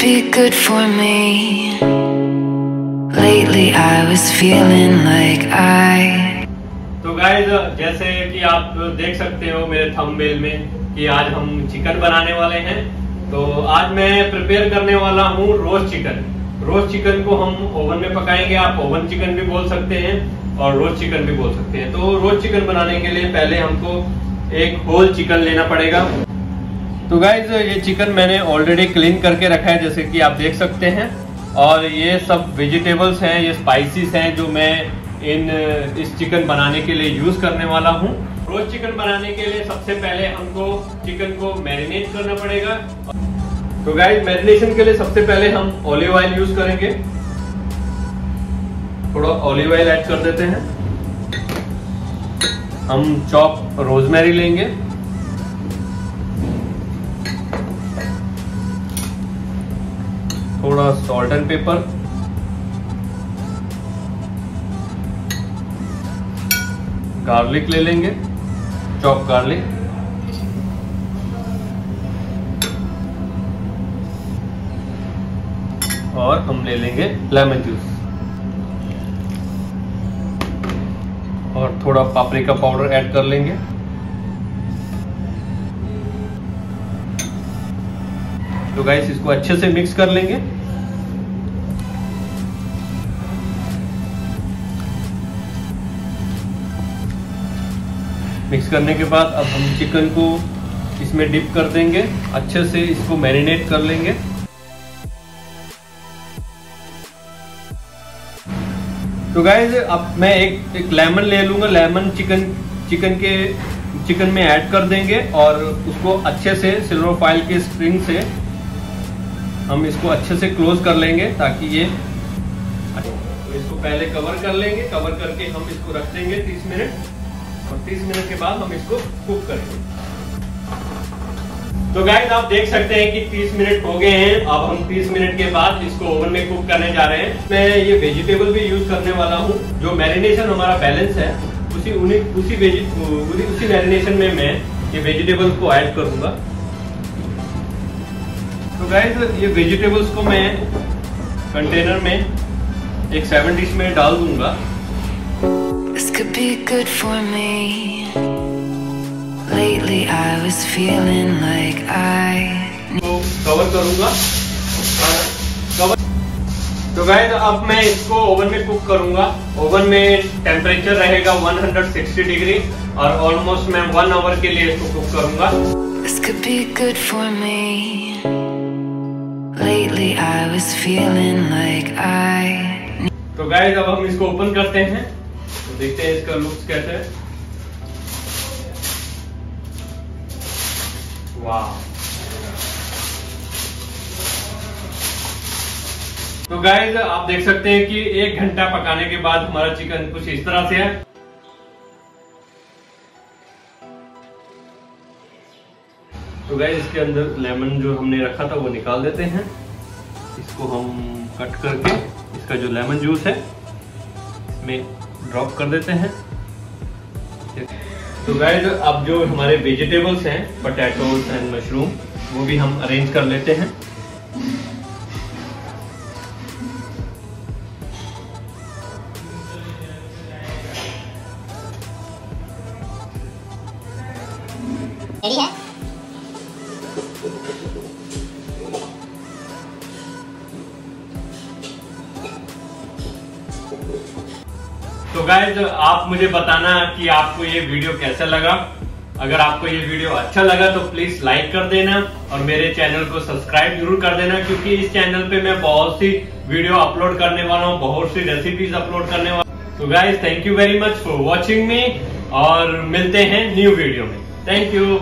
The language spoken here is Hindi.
be good for me. Lately, I was feeling like I तो गाइज़ जैसे कि आप देख सकते हो मेरे थंबनेल में कि आज हम चिकन बनाने वाले हैं। तो आज मैं प्रिपेयर करने वाला हूँ रोस्ट चिकन रोस्ट चिकन को हम ओवन में पकाएँगे। आप ओवन चिकन भी बोल सकते हैं और रोस्ट चिकन भी बोल सकते हैं। तो रोस्ट चिकन बनाने के लिए पहले हमको एक होल चिकन लेना पड़ेगा। तो गाइज़ ये चिकन मैंने ऑलरेडी क्लीन करके रखा है, जैसे कि आप देख सकते हैं। और ये सब वेजिटेबल्स हैं, ये स्पाइसेस हैं, जो मैं इन, इस चिकन बनाने के लिए यूज़ करने वाला हूँ। रोज चिकन बनाने के लिए सबसे पहले हमको चिकन को मैरिनेट करना पड़ेगा। तो गाइज़ मैरिनेशन के लिए सबसे पहले हम ऑलिव ऑयल यूज़ करेंगे। थोड़ा ऑलिव ऑयल ऐड कर देते हैं। हम चॉप रोजमेरी लेंगे। थोड़ा सॉल्ट एंड पेपर गार्लिक ले लेंगे चॉप गार्लिक और हम ले लेंगे लेमन जूस और थोड़ा पापरिका पाउडर ऐड कर लेंगे. तो गाइस इसको अच्छे से मिक्स कर लेंगे. मिक्स करने के बाद अब हम चिकन को इसमें डिप कर देंगे। अच्छे से इसको मैरिनेट कर लेंगे। तो गाइज़ अब मैं एक एक लेमन ले लूँगा। लेमन चिकन चिकन के चिकन में ऐड कर देंगे और उसको अच्छे से सिल्वर फ़ाइल के स्प्रिंग से हम इसको अच्छे से क्लोज कर लेंगे ताकि ये तो इसको पहले कवर कर लेंगे। कवर करके हम इसको रख देंगे 30 मिनट। और 30 मिनट के बाद हम इसको कुक करेंगे। तो गाइस आप देख सकते हैं कि 30 मिनट हो गए हैं। अब हम 30 मिनट के बाद इसको ओवन में कुक करने जा रहे हैं। मैं ये वेजिटेबल भी यूज़ करने वाला हूँ। जो मैरिनेशन हमारा बैलेंस है, उसी उन्हीं, उसी वेजि उसी मैरिनेशन में मैं ये वेजिटेबल्स को ऐड करूँगा। तो गाइस ये वेजिटेबल्स को मैं कंटेनर में एक सेवन डिश में डाल दूँगा। Could be good for me. Lately, I was feeling like I तो कवर करूँगा कवर तो गाइस अब मैं इसको ओवन में कुक करूँगा ओवन में टेम्परेचर रहेगा 160 डिग्री और ऑलमोस्ट मैं वन आवर के लिए इसको कुक करूँगा This could be good for me. Lately, I was feeling like I तो गाइस अब हम इसको ओपन करते हैं देखते हैं इसका लुक्स कैसा है। वाह तो गाइस आप देख सकते हैं कि एक घंटा पकाने के बाद हमारा चिकन कुछ इस तरह से है। तो गाइस इसके अंदर लेमन जो हमने रखा था, वो निकाल देते हैं। इसको हम कट करके, इसका जो लेमन जूस है, इसमें ड्रॉप कर देते हैं। तो गाइस अब जो हमारे वेजिटेबल्स हैं पोटैटोज एंड मशरूम वो भी हम अरेंज कर लेते हैं। रेडी है? तो गाइज़ आप मुझे बताना कि आपको ये वीडियो कैसा लगा। अगर आपको ये वीडियो अच्छा लगा तो प्लीज़ लाइक कर देना और मेरे चैनल को सब्सक्राइब ज़रूर कर देना, क्योंकि इस चैनल पे मैं बहुत सी वीडियो अपलोड करने वाला हूँ, बहुत सी रेसिपीज़ अपलोड करने वाला तो guys thank you very much for watching me और मिलते हैं न्यू वीडियो में। Thank you